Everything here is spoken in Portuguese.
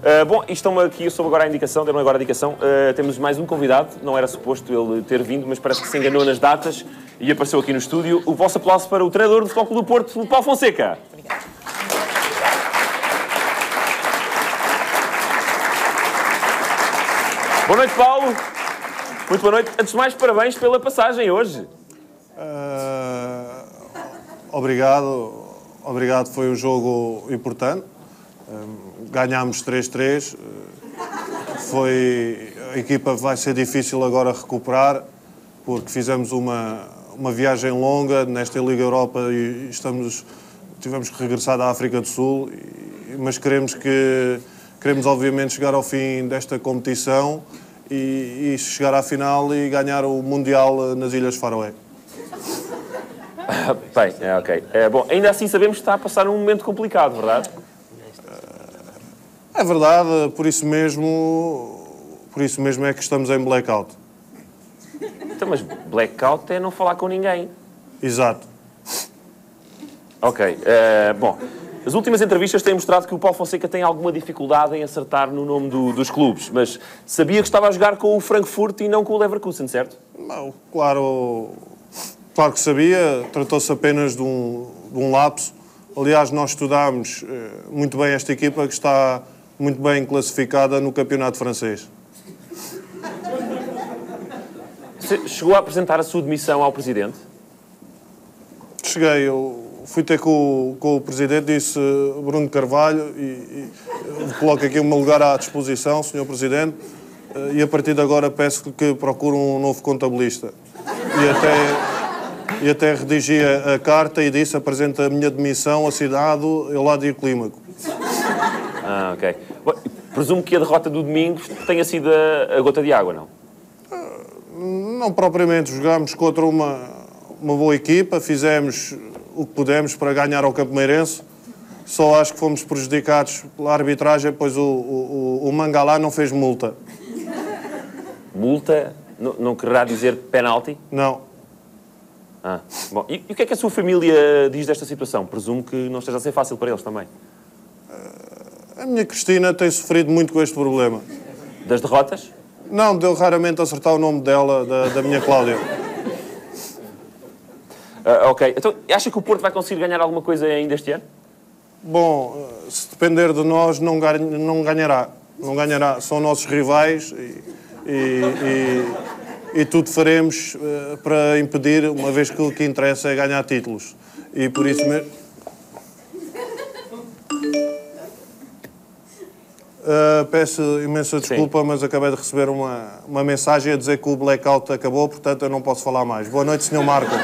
Uh, bom, estão aqui, eu soube agora a indicação, deram agora a indicação. Uh, temos mais um convidado, não era suposto ele ter vindo, mas parece que se enganou nas datas e apareceu aqui no estúdio. O vosso aplauso para o treinador do Futebol do Porto, Paulo Fonseca. Obrigado. Boa noite, Paulo. Muito boa noite. Antes de mais, parabéns pela passagem hoje. Uh, obrigado. Obrigado, foi um jogo importante. Uh, ganhámos 3-3. Uh, foi... A equipa vai ser difícil agora recuperar, porque fizemos uma, uma viagem longa nesta Liga Europa e estamos, tivemos que regressar da África do Sul, mas queremos que queremos obviamente chegar ao fim desta competição e, e chegar à final e ganhar o Mundial nas Ilhas Faroé. Bem, é, ok. É, bom, ainda assim sabemos que está a passar um momento complicado, verdade? É verdade, por isso mesmo, por isso mesmo é que estamos em blackout. Então, mas blackout é não falar com ninguém. Exato. Ok, uh, bom. As últimas entrevistas têm mostrado que o Paulo Fonseca tem alguma dificuldade em acertar no nome do, dos clubes, mas sabia que estava a jogar com o Frankfurt e não com o Leverkusen, certo? Não, claro, claro que sabia. Tratou-se apenas de um, de um lapso. Aliás, nós estudámos eh, muito bem esta equipa que está muito bem classificada no campeonato francês. Chegou a apresentar a sua demissão ao Presidente? Cheguei. Eu fui ter com, com o Presidente, disse Bruno Carvalho, e, e coloco aqui o meu lugar à disposição, Sr. Presidente, eh, e a partir de agora peço que procure um novo contabilista. E até, e até redigi a, a carta e disse, apresenta a minha demissão assinado Euládio Clímaco. Ah, ok. Bom, presumo que a derrota do domingo tenha sido a, a gota de água, não? Não propriamente. Jogámos contra uma, uma boa equipa, fizemos o que pudemos para ganhar ao Campo Meirense. Só acho que fomos prejudicados pela arbitragem, pois o, o, o Mangalá não fez multa. Multa? Não, não quererá dizer penalti? Não. Ah, bom. E, e, o que é que a sua família diz desta situação? Presumo que não esteja a ser fácil para eles também. A minha Cristina tem sofrido muito com este problema. Das derrotas? Não, deu raramente acertar o nome dela, da, da minha Cláudia. Uh, ok. Então, acha que o Porto vai conseguir ganhar alguma coisa ainda este ano? Bom, se depender de nós, não, ganha, não ganhará. Não ganhará. São nossos rivais e, e, e, e tudo faremos uh, para impedir, uma vez que o que interessa é ganhar títulos. E por isso mesmo. Uh, peço imensa desculpa, Sim. mas acabei de receber uma, uma mensagem a dizer que o blackout acabou, portanto eu não posso falar mais. Boa noite, Sr. Marco.